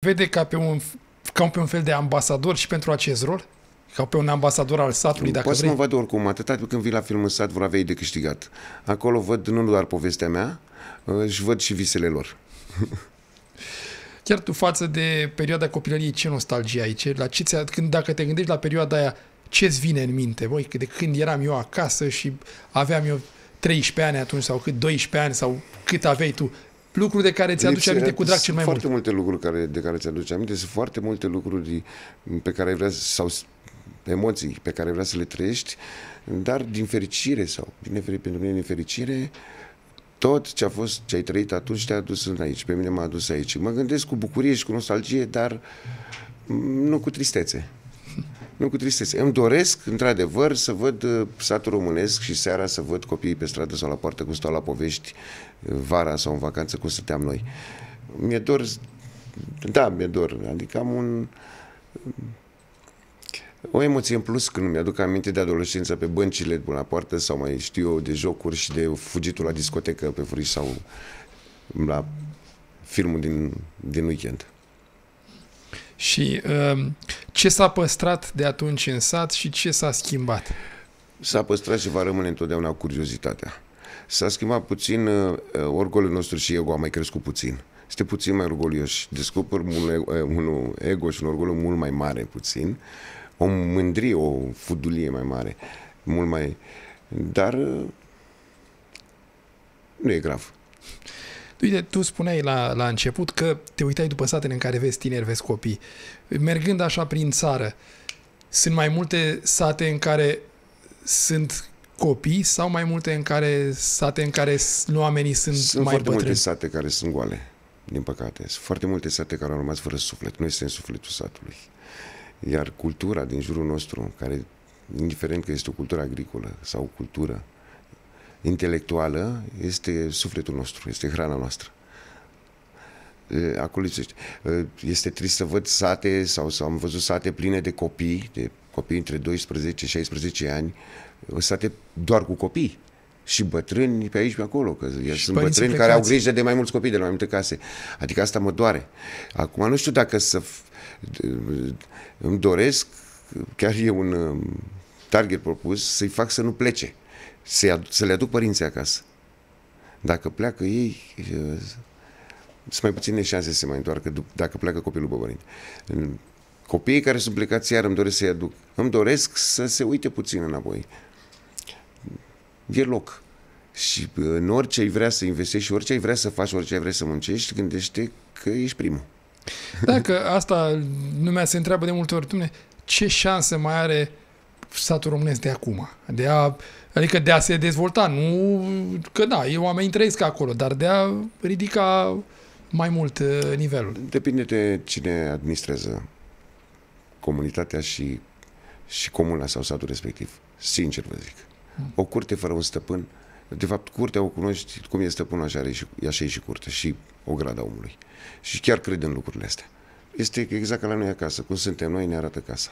vede ca pe un, ca pe un fel de ambasador și pentru acest rol? Ca pe un ambasador al satului, dacă Poți vrei? să mă văd oricum, atâta timp când vii la filmul sat vor avea ei de câștigat. Acolo văd nu doar povestea mea, își văd și visele lor. Chiar tu față de perioada copilăriei, ce nostalgie ai? Ce, la ce ți când, dacă te gândești la perioada aia, ce-ți vine în minte? Băi, de când eram eu acasă și aveam eu 13 ani atunci sau cât 12 ani sau cât aveai tu, lucruri de care ți-aduci Lipse- aminte cu drag cel mai foarte mult. multe lucruri care, de care ți-aduce aminte, sunt foarte multe lucruri pe care ai vrea să- sau s- emoții pe care ai vrea să le trăiești, dar din fericire sau din nefericire, pentru mine din fericire, tot ce a fost, ce ai trăit atunci te-a adus în aici. Pe mine m-a adus aici. Mă gândesc cu bucurie și cu nostalgie, dar mm, nu cu tristețe. Nu cu tristețe. Îmi doresc, într-adevăr, să văd uh, satul românesc și seara să văd copiii pe stradă sau la poartă cum stau la povești, uh, vara sau în vacanță cum stăteam noi. Mi-e dor, da, mi-e dor. Adică am un, o emoție în plus când mi-aduc aminte de adolescență pe băncile de la poartă sau mai știu eu de jocuri și de fugitul la discotecă pe furiș sau la filmul din, din weekend. Și um, ce s-a păstrat de atunci în sat și ce s-a schimbat? S-a păstrat și va rămâne întotdeauna curiozitatea. S-a schimbat puțin uh, orgolul nostru și ego a mai crescut puțin. Este puțin mai orgolioși. Descoper un, ego- uh, un ego și un orgoliu mult mai mare puțin. O mândrie, o fudulie mai mare. Mult mai... Dar uh, nu e grav. Uite, tu spuneai la, la început că te uitai după satele în care vezi tineri, vezi copii. Mergând așa prin țară, sunt mai multe sate în care sunt copii sau mai multe în care sate în care s- oamenii sunt, Sunt mai foarte bătrâni? multe sate care sunt goale, din păcate. Sunt foarte multe sate care au rămas fără suflet. Noi suntem sufletul satului. Iar cultura din jurul nostru, care, indiferent că este o cultură agricolă sau o cultură intelectuală, este sufletul nostru, este hrana noastră. E, Acolo lipsește. E, Este trist să văd sate sau, sau am văzut sate pline de copii, de copii între 12-16 ani, sate doar cu copii și bătrâni pe aici pe acolo, că sunt părinții bătrâni care au plecați. grijă de mai mulți copii de la mai multe case. Adică asta mă doare. Acum nu știu dacă să f- îmi doresc, chiar e un um, target propus, să-i fac să nu plece, să, adu- să le aduc părinții acasă. Dacă pleacă ei, uh, sunt mai puține șanse să se mai întoarcă dup- dacă pleacă copilul pe părinte. Copiii care sunt plecați iar îmi doresc să-i aduc. Îmi doresc să se uite puțin înapoi. E loc. Și uh, în orice ai vrea să investești și orice ai vrea să faci, orice ai vrea să muncești, gândește că ești primul. Dacă asta lumea se întreabă de multe ori, dumne, ce șanse mai are satul românesc de acum? De a, adică de a se dezvolta, nu că da, eu oamenii trăiesc acolo, dar de a ridica mai mult uh, nivelul. Depinde de cine administrează comunitatea și, și comuna sau satul respectiv. Sincer vă zic. O curte fără un stăpân, de fapt, curtea o cunoști cum e stăpânul, așa, are și, așa e și curte și o grada omului. Și chiar cred în lucrurile astea. Este exact ca la noi acasă. Cum suntem noi, ne arată casa.